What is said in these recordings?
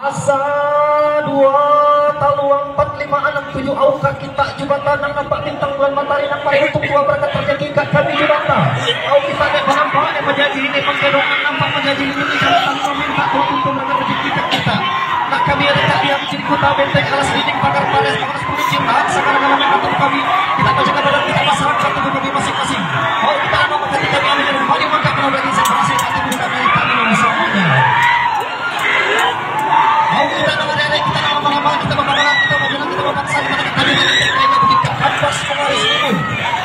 Asa dua taluang empat lima enam tujuh auka kita jubatan nang nampak bintang bulan matahari nampak untuk dua berkat terjadi kat kami jubatan. Au kita nek nampak nek menjadi ini pengkedongan nampak menjadi ini kami minta Tuhan untuk berkat kita kita. Nak kami ada tak yang menjadi kota benteng alas dinding pagar panas panas pun cinta sekarang atur kami kita baca badan kita masyarakat tubuh kami masing-masing.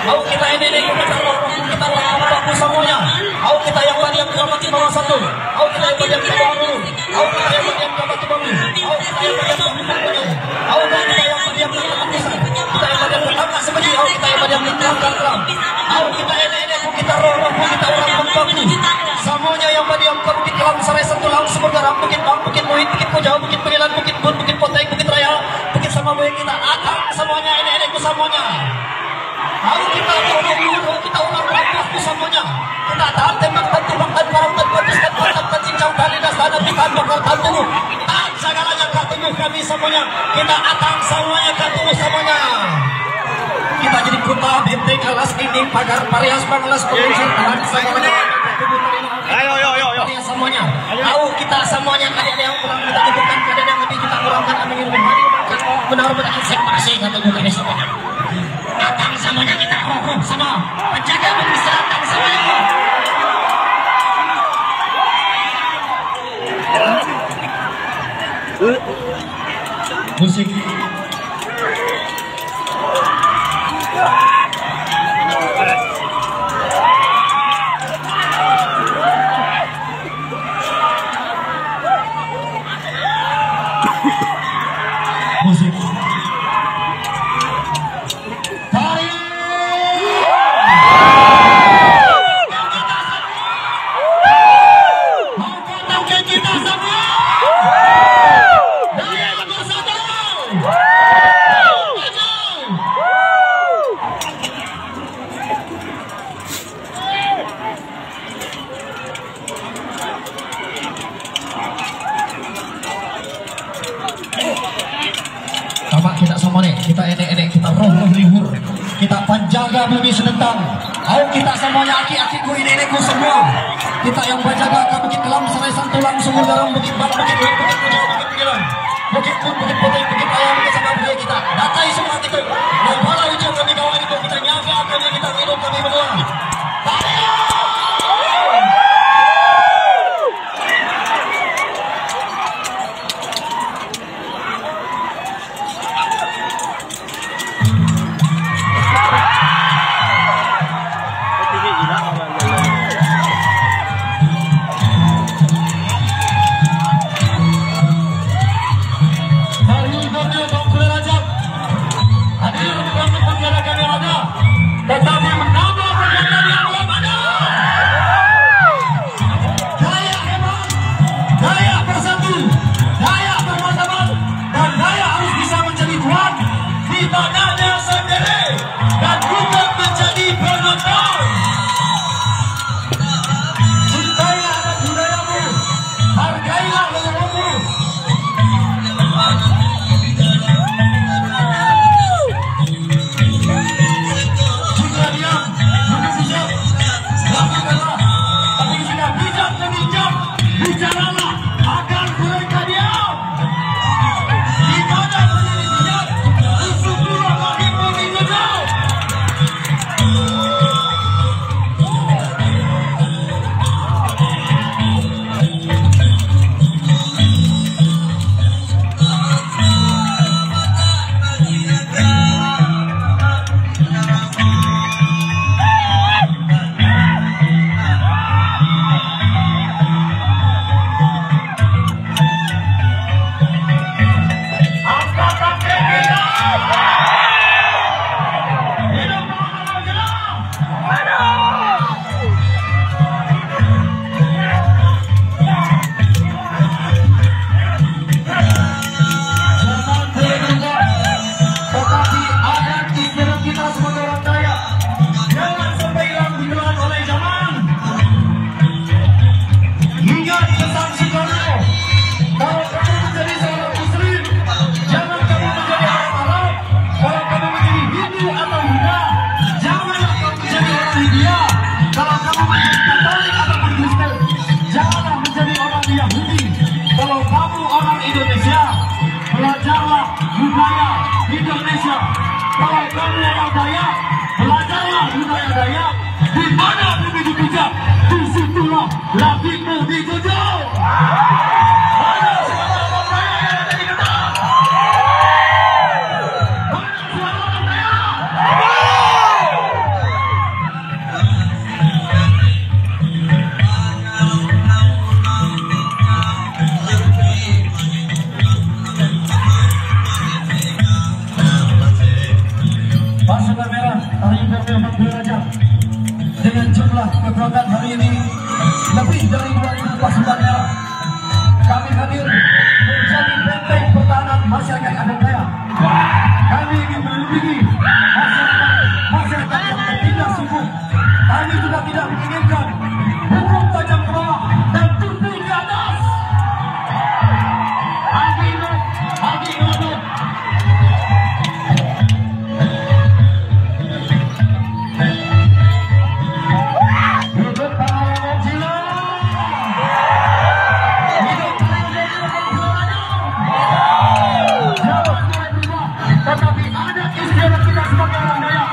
Mau kita ini ini kita kita bapak semuanya. Mau kita yang tadi yang keramat bawah satu. Mau kita yang tadi yang bawah dulu. Mau kita yang tadi yang keramat bangun. Mau kita yang tadi yang bangun. Mau kita yang tadi yang pisang. Kita yang tadi yang keramat seperti. Mau kita yang tadi yang keramat keram. Mau kita ini ini kita roh kita orang membangun. Semuanya yang tadi yang bukit kelam sarai satu laut sumber garam bukit bang bukit muit bukit pujau bukit pengilan bukit bun bukit poteng bukit raya bukit sama boy kita akan semuanya ini ini semuanya Lalu kita tolong dulu kita ulang rampus semuanya. Kita tahan tembak tentu bangkan barang tentu dan patah tercincang tali das tanah kita bakal tentu tahan segalanya katubuh kami semuanya. Kita atang semuanya katubuh semuanya. Kita jadi kota benteng alas ini pagar parias banglas pengurusan tahan segalanya katubuh Ayo, ayo, ayo, ayo. Kalian semuanya. Tahu kita semuanya ada yang kurang kita bukan ada yang lebih kita kurangkan amin. Ilmu hari benar benar separasi kata gue penjaga bumi sedentang. Ayo kita semuanya aki-akiku ini enekku semua. Kita yang penjaga ke bukit kelam serai santulang sumur garam bukit bang bukit bukit bukit bukit bukit bukit bukit pun bukit putih bukit ayam bukit sama bukit kita. Datai semua. Mau pala hijau kami kawan itu kita nyaga kami kita hidup kami berdua. Indonesia belajarlah budaya Indonesia. Kalau kamu yang daya belajarlah budaya daya di mana bumi dipijak? Di situlah langit mau dijunjung telah berangkat hari ini lebih dari 2.000 pasukan merah. Kami hadir menjadi benteng pertahanan masyarakat adat Kami ingin melindungi Ada istirahat kita semua orang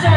这